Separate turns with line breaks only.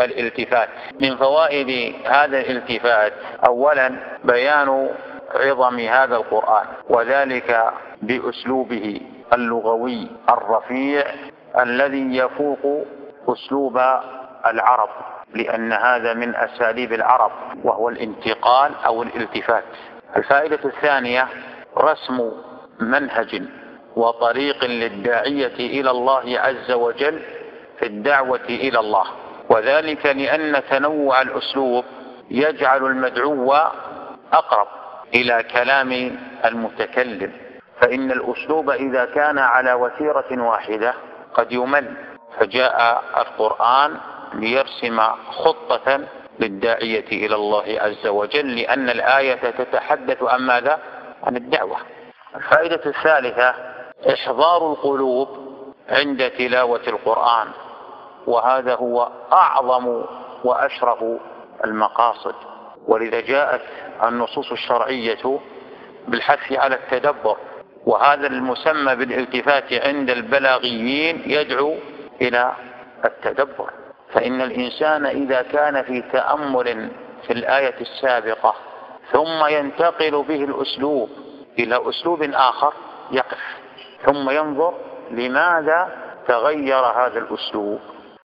الالتفات. من فوائد هذا الالتفات أولا بيان عظم هذا القرآن وذلك بأسلوبه اللغوي الرفيع الذي يفوق أسلوب العرب لأن هذا من أساليب العرب وهو الانتقال أو الالتفات. الفائدة الثانية رسم منهج وطريق للداعية إلى الله عز وجل في الدعوة إلى الله. وذلك لأن تنوع الأسلوب يجعل المدعو أقرب إلى كلام المتكلم فإن الأسلوب إذا كان على وتيرة واحدة قد يمل. فجاء القرآن ليرسم خطة للداعية إلى الله عز وجل لأن الآية تتحدث عن ماذا؟ عن الدعوة. الفائدة الثالثة إحضار القلوب عند تلاوة القرآن. وهذا هو أعظم وأشرف المقاصد. ولذا جاءت النصوص الشرعية بالحث على التدبر وهذا المسمى بالالتفات عند البلاغيين يدعو إلى التدبر. فإن الإنسان إذا كان في تأمل في الآية السابقة ثم ينتقل به الأسلوب إلى أسلوب آخر يقف ثم ينظر لماذا تغير هذا الأسلوب.